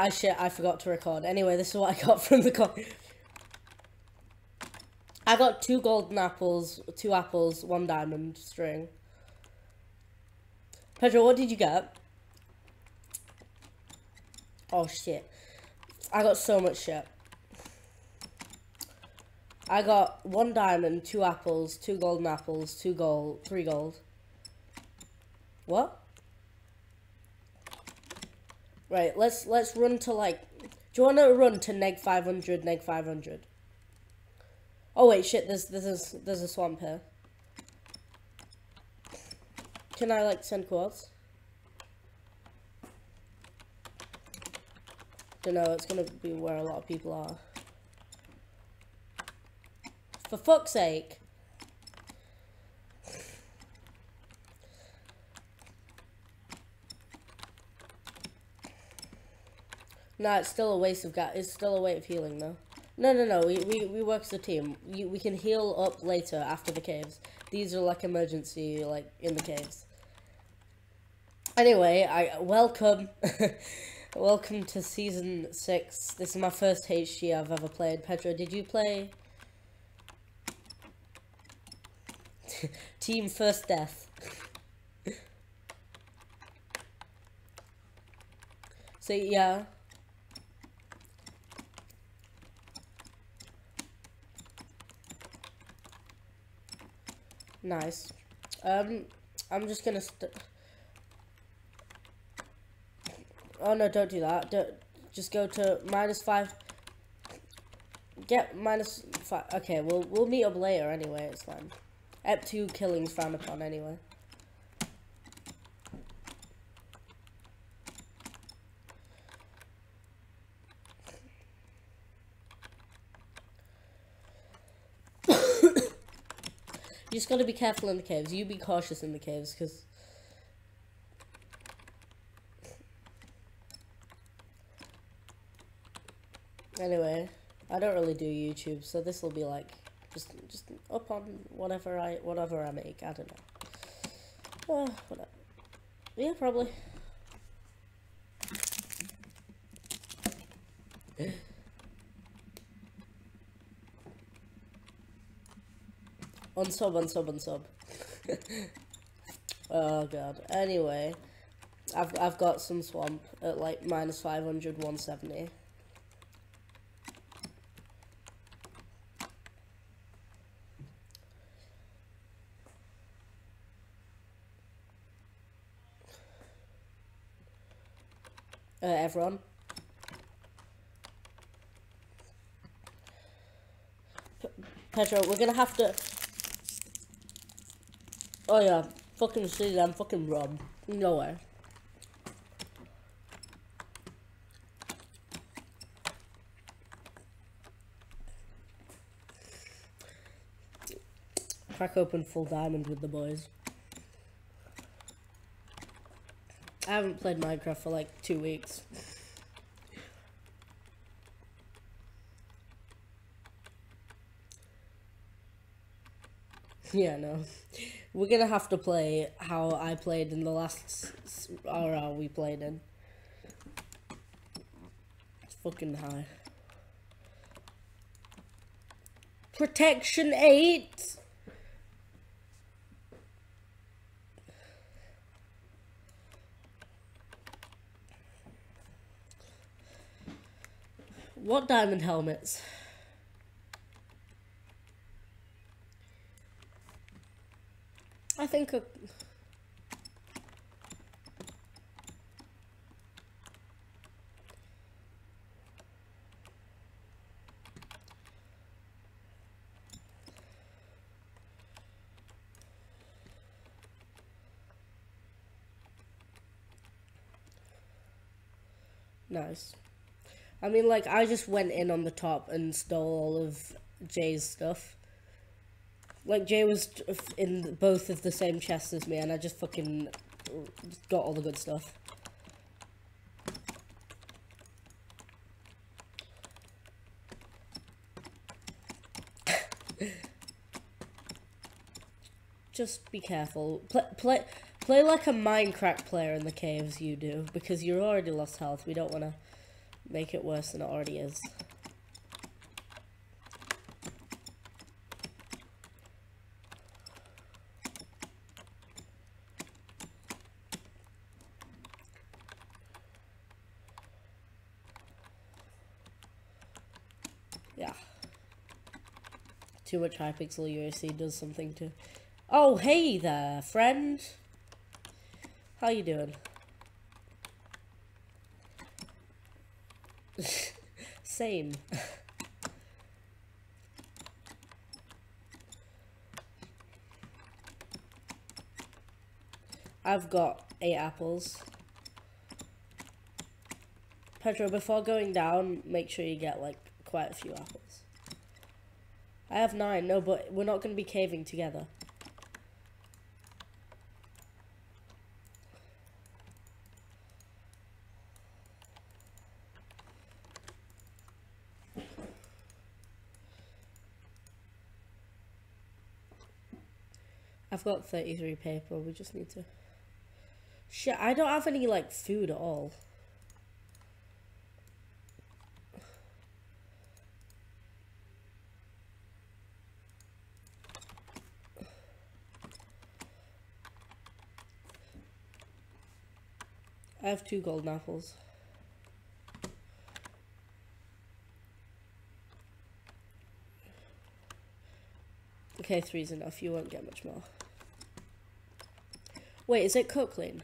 I shit, I forgot to record. Anyway, this is what I got from the con. I got two golden apples, two apples, one diamond string. Pedro, what did you get? Oh shit. I got so much shit. I got one diamond, two apples, two golden apples, two gold, three gold. What? Right, let's let's run to like. Do you want to run to neg 500, neg 500? Oh wait, shit. There's there's a, there's a swamp here. Can I like send quads? Don't know. It's gonna be where a lot of people are. For fuck's sake. No, it's still a waste of gas. It's still a way of healing, though. No, no, no. We, we, we work as a team. We, we can heal up later after the caves. These are like emergency, like, in the caves. Anyway, I welcome. welcome to season six. This is my first HG I've ever played. Pedro, did you play? team first death. so, yeah. Nice. Um, I'm just gonna. oh no! Don't do that. Don't. Just go to minus five. Get minus five. Okay, we'll we'll meet up later anyway. It's fine. Ep two killings frowned upon anyway. You just gotta be careful in the caves. You be cautious in the caves, because... Anyway, I don't really do YouTube, so this will be like just just up on whatever I whatever I make. I don't know. Uh, whatever. Yeah, probably. Unsub, unsub, unsub. oh god. Anyway, I've I've got some swamp at like minus 500, 170. Uh, everyone. Pedro, we're gonna have to Oh yeah, fucking see them fucking Rob. No way. Crack open full diamond with the boys. I haven't played Minecraft for like two weeks. yeah, no we're gonna have to play how I played in the last RR we played in. It's fucking high. Protection 8! What diamond helmets? I think a Nice. I mean, like, I just went in on the top and stole all of Jay's stuff. Like Jay was in both of the same chests as me, and I just fucking got all the good stuff. just be careful. Play, play, play like a Minecraft player in the caves you do, because you're already lost health. We don't want to make it worse than it already is. Yeah. Much Hypixel UHC does something to... Oh, hey there, friend! How you doing? Same. I've got eight apples. Pedro, before going down, make sure you get like quite a few apples. I have nine, no, but we're not going to be caving together. I've got 33 paper, we just need to... Shit, I don't have any, like, food at all. I have two golden apples. Okay, three's enough. You won't get much more. Wait, is it CutClean?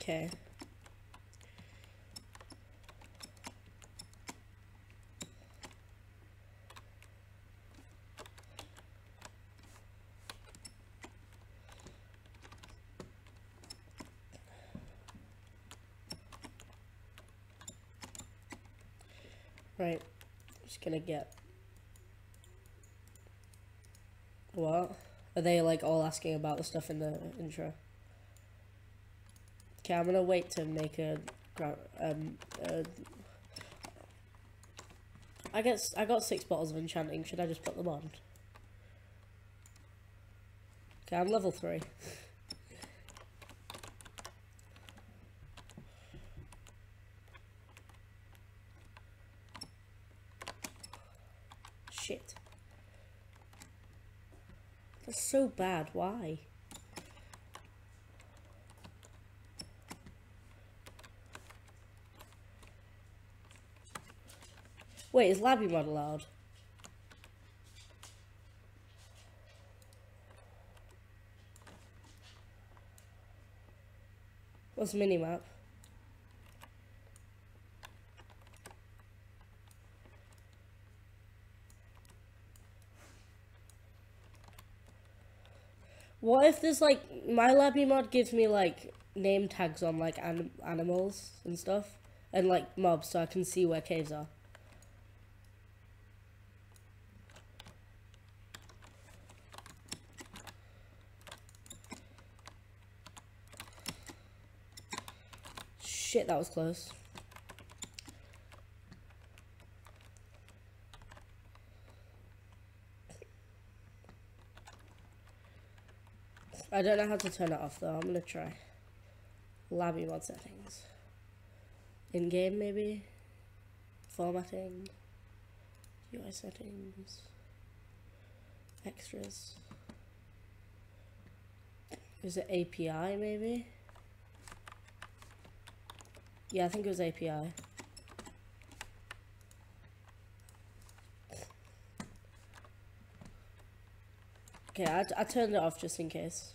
Okay. Right. Gonna get. What? Are they like all asking about the stuff in the intro? Okay, I'm gonna wait to make a. Um, uh, I guess I got six bottles of enchanting. Should I just put them on? Okay, I'm level three. Shit. That's so bad. Why? Wait, is LabyMod allowed? What's minimap? What if there's like my LabyMod gives me like name tags on like anim animals and stuff and like mobs so I can see where caves are. Shit, that was close. I don't know how to turn it off though. I'm gonna try. LabyMod settings. In game maybe. Formatting. UI settings. Extras. Is it API maybe? Yeah, I think it was API. Okay, I, I turned it off just in case.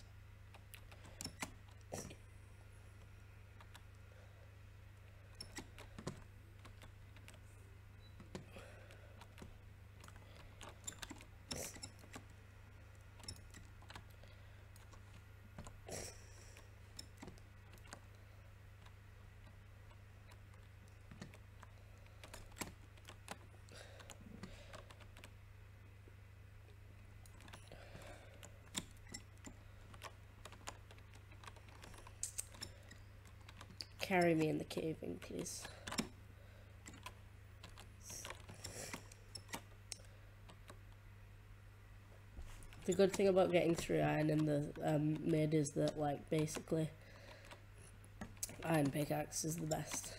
Carry me in the caving, please. The good thing about getting through iron in the um, mid is that, like, basically, iron pickaxe is the best.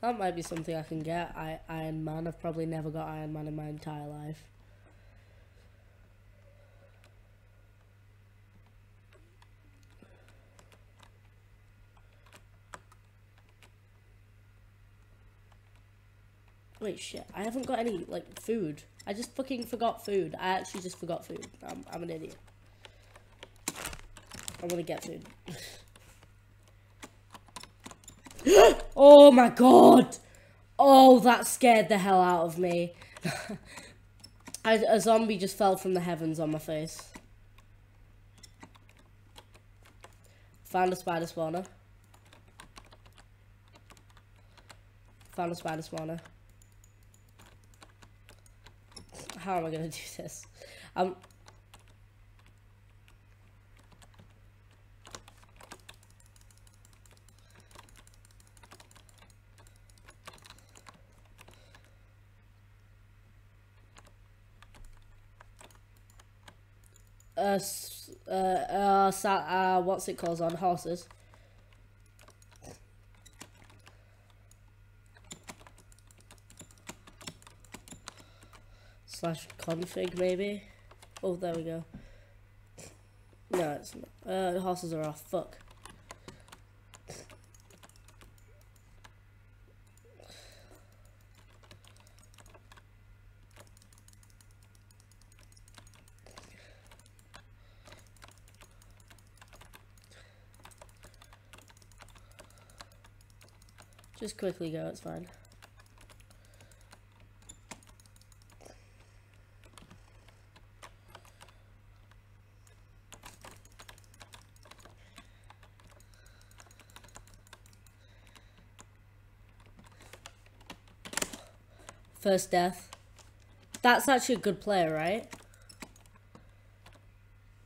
That might be something I can get. I Iron Man. I've probably never got Iron Man in my entire life. Wait, shit. I haven't got any, like, food. I just fucking forgot food. I actually just forgot food. I'm, I'm an idiot. I'm gonna get food. oh my god! Oh, that scared the hell out of me. I, a zombie just fell from the heavens on my face. Found a spider spawner. Found a spider spawner. How am I gonna do this? Um, uh, uh, uh, uh, what's it called on horses? Slash config maybe. Oh, there we go. No, it's not. Uh, the horses are off. Fuck. Just quickly go, it's fine. First death. That's actually a good player, right?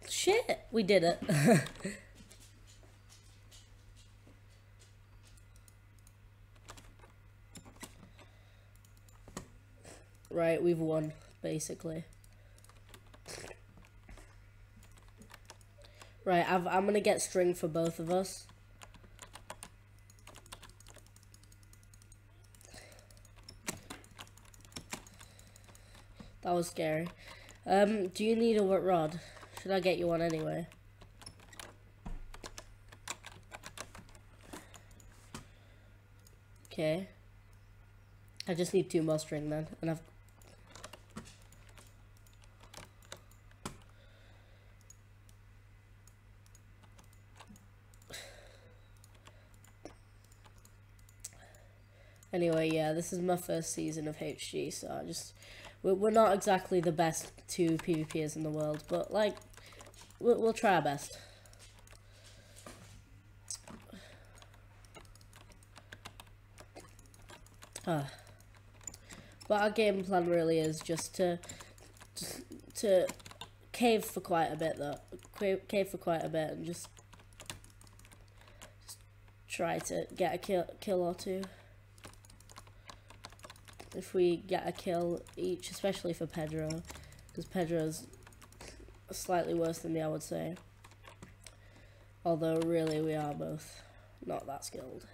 Shit, we did it. right, we've won, basically. Right, I've, I'm gonna get string for both of us. That was scary. Um, do you need a rod? Should I get you one anyway? Okay. I just need two more string then, and I've Anyway, yeah, this is my first season of HG, so I just we're, not exactly the best two PvPers in the world, but like we'll, try our best. Ah. But our game plan really is just to just to cave for quite a bit though. Cave for quite a bit and just, just try to get a kill kill or two if we get a kill each, especially for Pedro, because Pedro's slightly worse than me, I would say. Although, really, we are both not that skilled.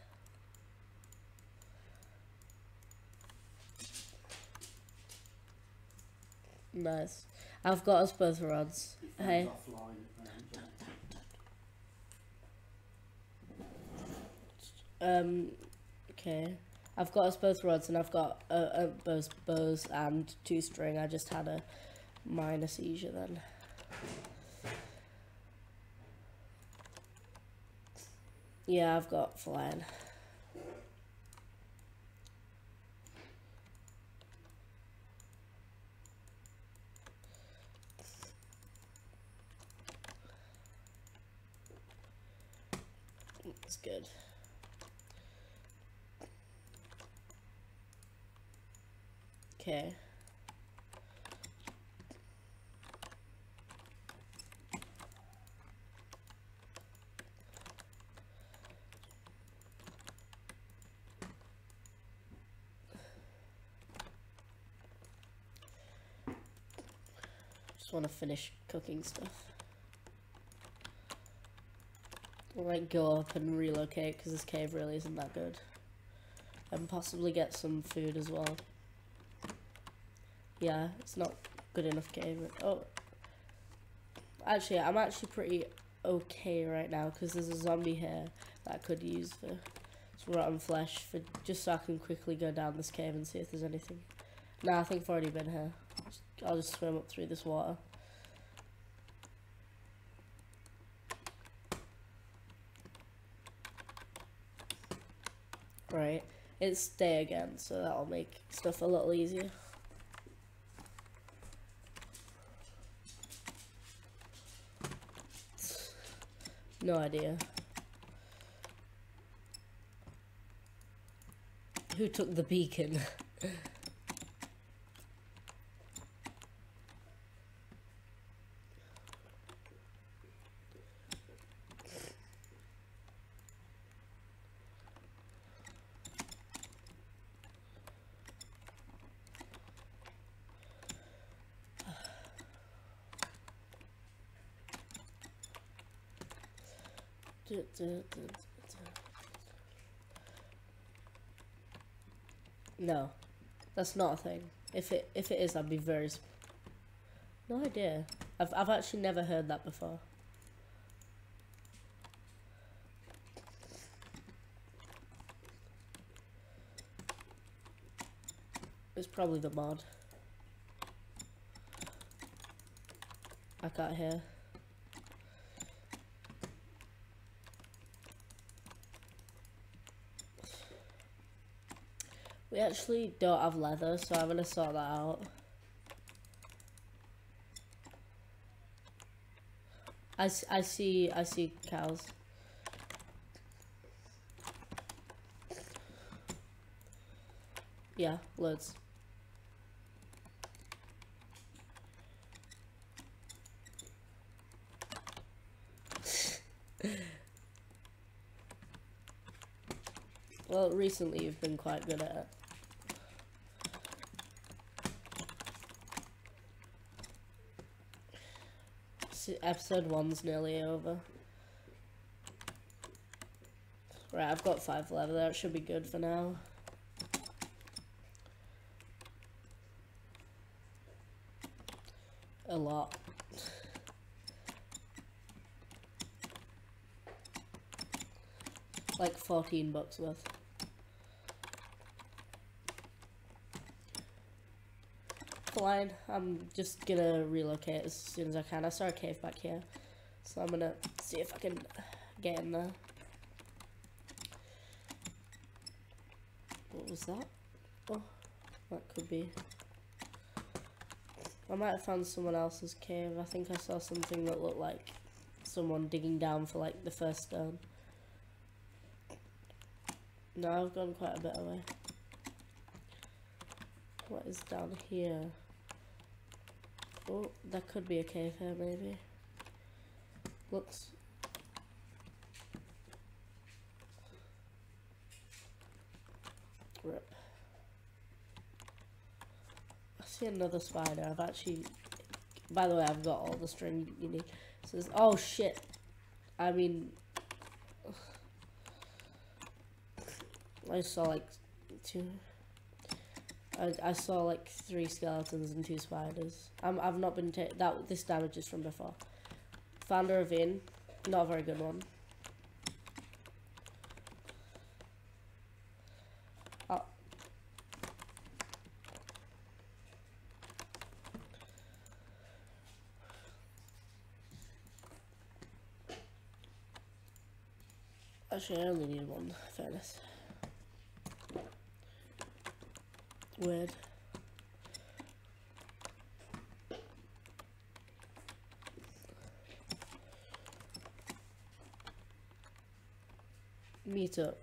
Nice. I've got us both rods. Hey. Um, okay. I've got us both rods and I've got uh, uh, both bows and two string. I just had a minor seizure then. Yeah, I've got flying. It's good. Okay. Just want to finish cooking stuff. Or like go up and relocate because this cave really isn't that good. And possibly get some food as well. Yeah, it's not good enough cave. Oh, actually, I'm actually pretty okay right now because there's a zombie here that I could use for some rotten flesh for just so I can quickly go down this cave and see if there's anything. No, I think I've already been here. I'll just swim up through this water. Right, it's day again, so that'll make stuff a little easier. No idea. Who took the beacon? No, that's not a thing. If it if it is, I'd be very. No idea. I've I've actually never heard that before. It's probably the mod. I can't hear. We actually don't have leather, so I'm gonna sort that out. I, I see I see cows. Yeah, loads. well, recently you've been quite good at it. Episode one's nearly over. Right, I've got five leather. That should be good for now. A lot. like 14 bucks worth. I'm just gonna relocate as soon as I can. I saw a cave back here. So I'm gonna see if I can get in there. What was that? Oh, that could be. I might have found someone else's cave. I think I saw something that looked like someone digging down for like the first stone. No, I've gone quite a bit away. What is down here? Oh, that could be a cave here, maybe. Looks. Rip. I see another spider. I've actually. By the way, I've got all the string you need. So says, oh shit. I mean. I saw like two. I, I saw like three skeletons and two spiders. I'm, I've not been that. This damage is from before. Found a ravine, not a very good one. Oh. Actually, I only need one, fairness. Weird. Meet up.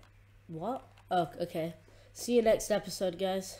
What? Oh, okay. See you next episode, guys.